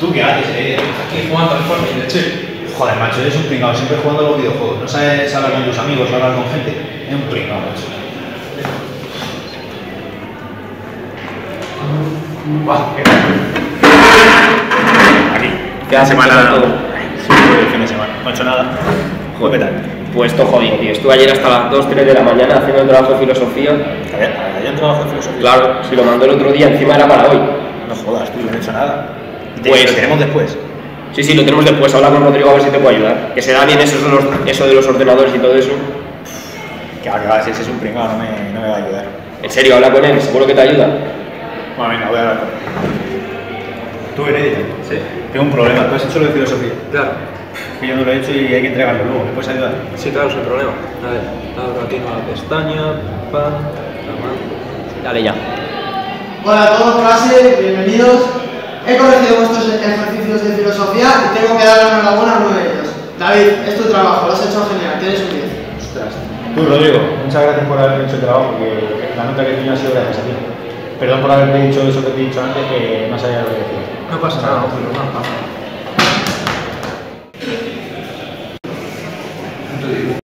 ¿Tú qué haces, eh? Aquí jugando al Fortnite, che. Joder, macho, eres un pringado, siempre jugando a los videojuegos. No sabes hablar con tus amigos, hablar con gente. Es un pringado, macho. Aquí. Queda semana todo. Sí, el fin de semana. No he hecho nada. Joder, ¿qué tal? Pues esto jodido, tío. Estuve ayer hasta las 2, 3 de la mañana haciendo el trabajo de filosofía. Ayer, ayer trabajo de filosofía. Claro, si lo mandó el otro día, encima era para hoy. No jodas, tú, no he hecho nada. Pues- lo tenemos después. Sí, sí, lo tenemos después. Habla con Rodrigo a ver si te puedo ayudar. Que se da bien eso, de los- eso de los ordenadores y todo eso. Que va, que va, si ese es un pringado, no me, no me va a ayudar. En serio, habla con él, seguro que te ayuda. Bueno, venga, voy a hablar con él. Tú, Heredia. Sí. Tengo un problema. Tú has hecho lo de filosofía. Claro, Que yo no lo he hecho y hay que entregarlo luego. ¿Me puedes ayudar? sí, claro, sin problema. A ver, abro aquí nueva pestaña, pan, tamaño. Dale ya. Hola a todos, clase, y tengo que dar la enhorabuena a uno de ellos. David, es tu trabajo, lo has hecho genial, tienes un 10. Ostras. Tú, Rodrigo, muchas gracias por haberme hecho el trabajo, porque la nota que tenía ha sido gracias a ti. Perdón por haberte dicho eso que te he dicho antes, que no sabía lo que decía. No pasa nada, pero no pasa nada.